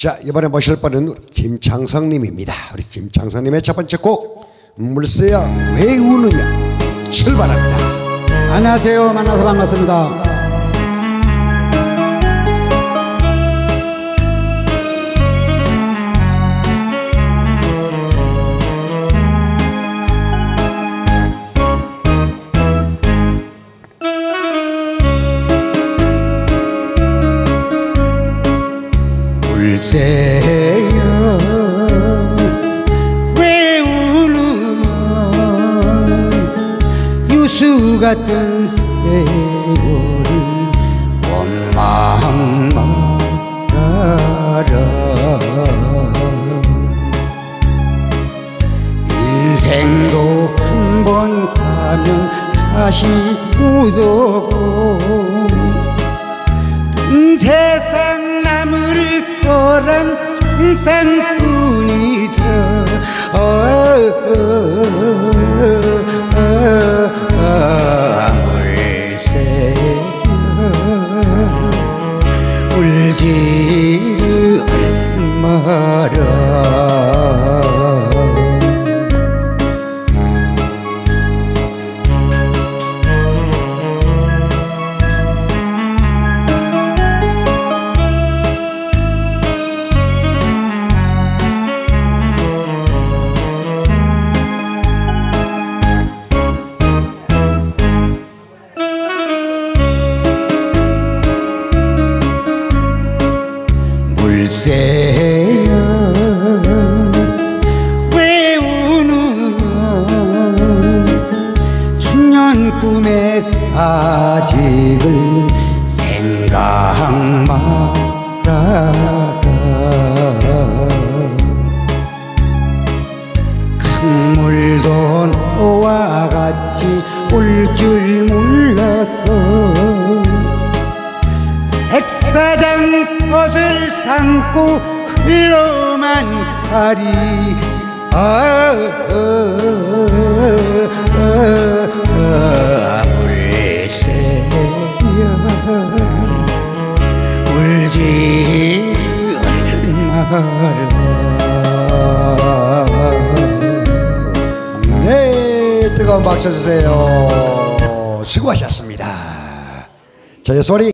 자 이번에 모실 분은 우리 김창성 님입니다. 우리 김창성 님의 첫 번째 곡 물새야 왜 우느냐 출발합니다. 안녕하세요. 만나서 반갑습니다. 울세요. 왜 우는 유수 같은 세월을 원망 말아라. 인생도 한 번 가면 다시 못오 거란 정상뿐이다 어, 어, 어, 어, 물새야 울지 물새야 왜 우는 천년 꿈의 사직을 생각 말아라. 강물도 너와 같이 올 줄 몰랐어 백사장 벗을 삼고 흘러만 가리 아, 아, 아, 아, 물새야 울지 마라 네 뜨거운 박수 주세요. 수고하셨습니다. 저의 소리